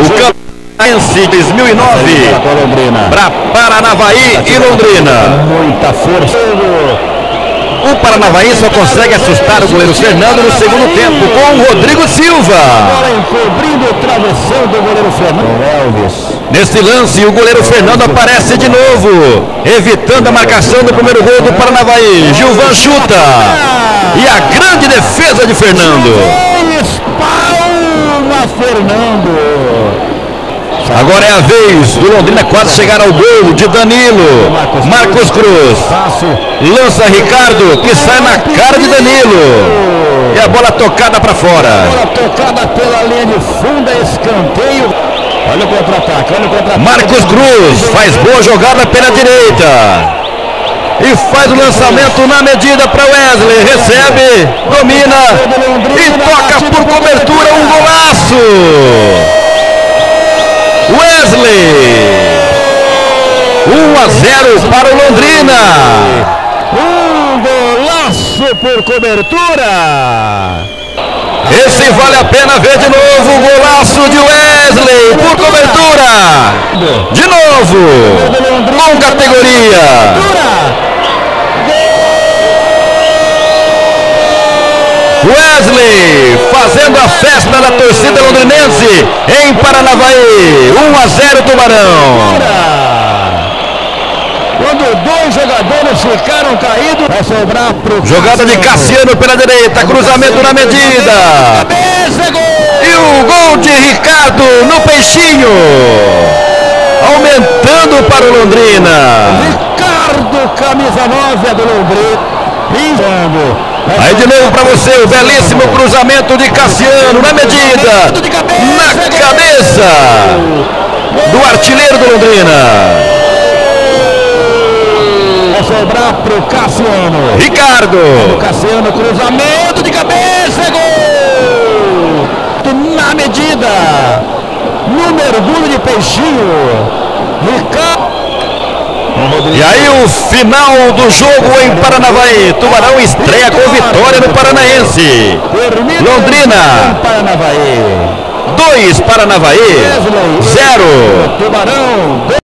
o Campeonato 2009 para Paranavaí e Londrina. Muita força. O Paranavaí só consegue assustar o goleiro Fernando no segundo tempo com o Rodrigo Silva. Agora encobrindo o travessão do goleiro Fernando Elvis. Neste lance, o goleiro Fernando aparece de novo, evitando a marcação do primeiro gol do Paranavaí. Gilvan chuta. E a grande defesa de Fernando. Fernando. Agora é a vez do Londrina quase chegar ao gol de Danilo. Marcos Cruz. Lança Ricardo, que sai na cara de Danilo. E a bola tocada para fora. Bola tocada pela linha de fundo, escanteio. Olha o contra-ataque, olha o contra-ataque. Marcos Cruz faz boa jogada pela direita. E faz o lançamento na medida para Wesley. Recebe, domina e toca por cobertura. Wesley. 1 a 0 para o Londrina. Um golaço por cobertura. Esse vale a pena ver de novo o golaço de Wesley por cobertura. De novo. Com categoria. Wesley fazendo a festa da torcida londrinense em Paranavaí. 1 a 0 Tubarão. Quando dois jogadores ficaram caídos, vai sobrar pro Jogada de Cassiano pela direita, cruzamento na medida. E o gol de Ricardo no peixinho. Aumentando para o Londrina. Ricardo, camisa 9 do Londrina. Pisando. Aí de novo para você, o belíssimo cruzamento de Cassiano na medida. Na cabeça do artilheiro do Londrina. Vai sobrar pro Cassiano. Ricardo. Cassiano, cruzamento de cabeça, gol! Na medida. No mergulho de peixinho. Ricardo. E aí o final do jogo em Paranavaí. Tubarão estreia com vitória no Paranaense. Londrina. em Paranavaí. 2 Paranavaí. 0. Tubarão.